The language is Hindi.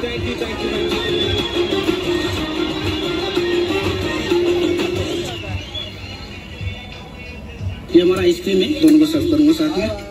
thank you, thank you, thank you. ये हमारा आइसक्रीम है दोनों को सर्व करूँगा साथ में